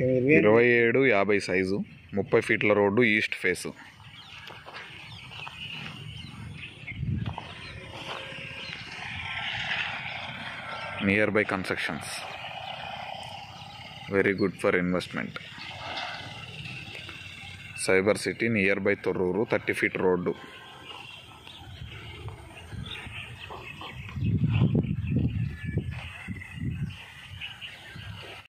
ఇరవై ఏడు. యాభై సైజు ముప్పై ఫీట్ల road east face. Nearby constructions very good for investment cyber city nearby Torrur thirty feet road.